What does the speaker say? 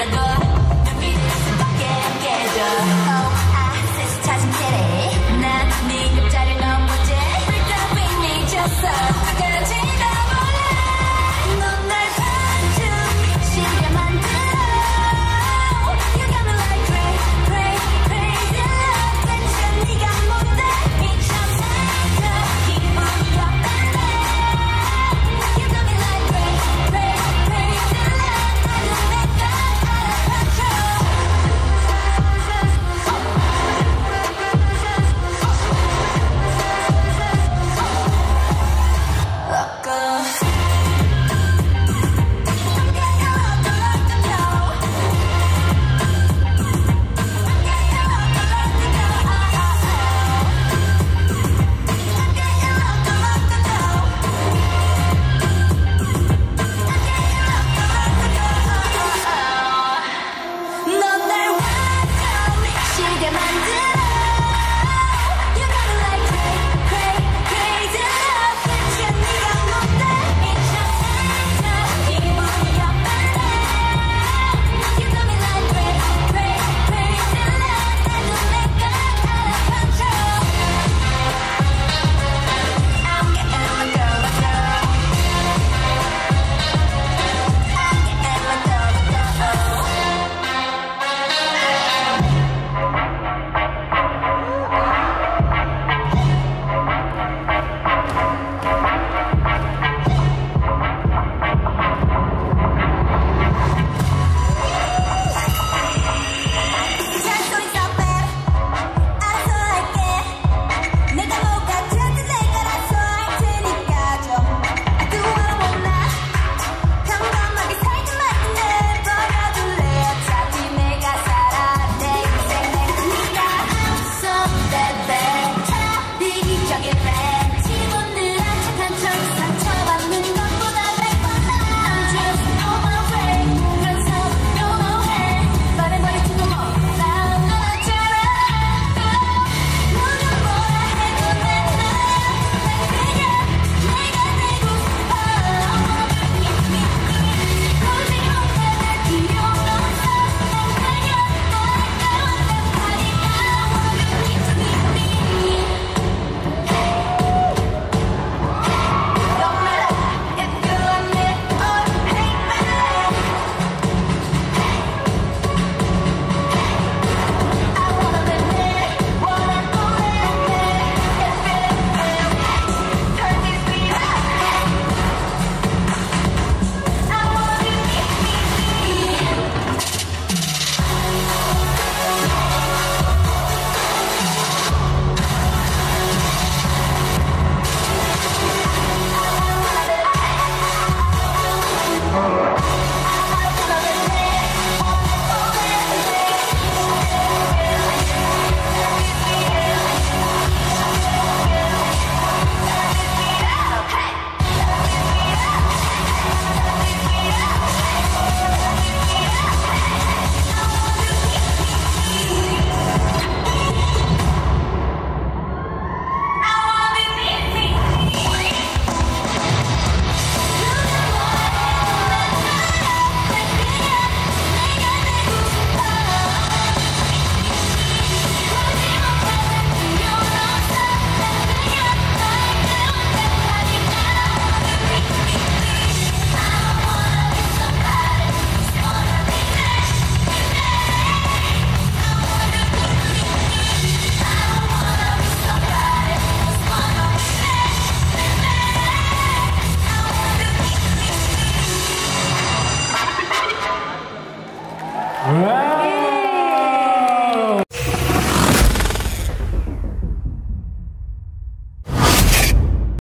you door. Wow.